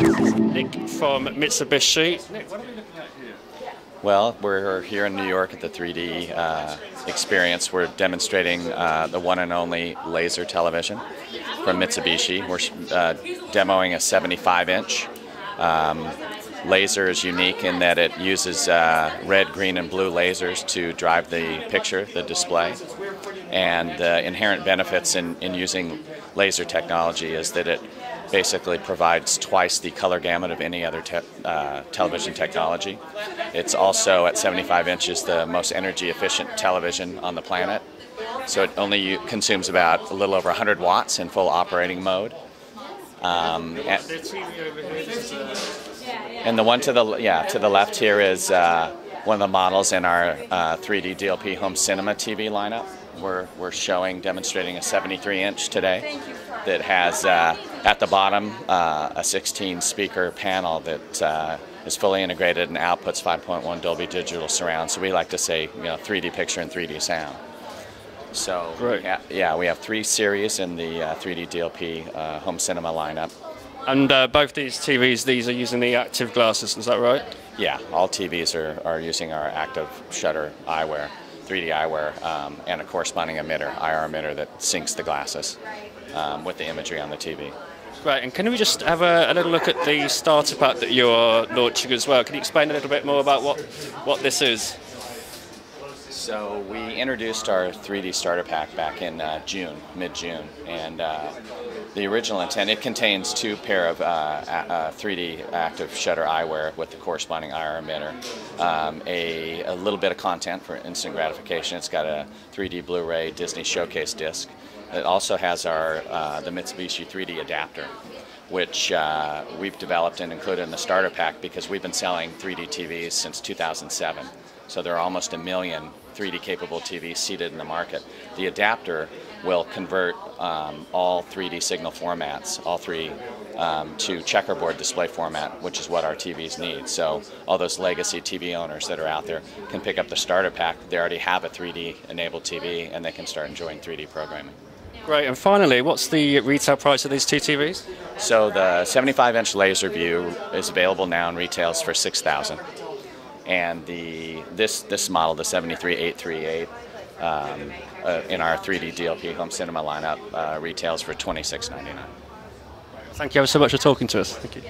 Nick from Mitsubishi. Nick, what are we looking at here? Well, we're here in New York at the 3D uh, experience. We're demonstrating uh, the one and only laser television from Mitsubishi. We're uh, demoing a 75 inch. Um, laser is unique in that it uses uh, red, green, and blue lasers to drive the picture, the display. And the inherent benefits in, in using laser technology is that it basically provides twice the color gamut of any other te uh, television technology. It's also at 75 inches the most energy efficient television on the planet. So it only consumes about a little over 100 watts in full operating mode. Um, and, and, the one to the yeah to the left here is uh, one of the models in our uh, 3D DLP home cinema TV lineup. We're, we're showing, demonstrating a 73 inch today that has uh, at the bottom uh, a 16 speaker panel that uh, is fully integrated and outputs 5.1 Dolby Digital Surround. So we like to say, you know, 3D picture and 3D sound. So right. yeah, yeah, we have three series in the uh, 3D DLP uh, home cinema lineup. And uh, both these TVs, these are using the active glasses, is that right? Yeah, all TVs are, are using our active shutter eyewear. 3D eyewear um, and a corresponding emitter, IR emitter that syncs the glasses um, with the imagery on the TV. Right, and can we just have a, a, little look at the starter pack that you're launching as well? Can you explain a little bit more about what, what this is? So we introduced our 3D starter pack back in uh, June, mid-June, and uh, the original intent, it contains two pair of uh, uh 3D active shutter eyewear with the corresponding IR emitter, um, a, a, little bit of content for instant gratification. It's got a 3D Blu-ray Disney Showcase disc. It also has our uh, the Mitsubishi 3D adapter, which uh, we've developed and included in the starter pack because we've been selling 3D TVs since 2007. So there are almost a million 3D capable TVs seated in the market. The adapter will convert um, all 3D signal formats, all three, um, to checkerboard display format, which is what our TVs need. So all those legacy TV owners that are out there can pick up the starter pack. They already have a 3D enabled TV and they can start enjoying 3D programming. Great, and finally, what's the retail price of these two TVs? So the 75 inch LaserView is available now and retails for 6000 and the this this model, the 73838, um, uh, in our 3D DLP home cinema lineup, uh, retails for $26.99. Thank you ever so much for talking to us. Thank you.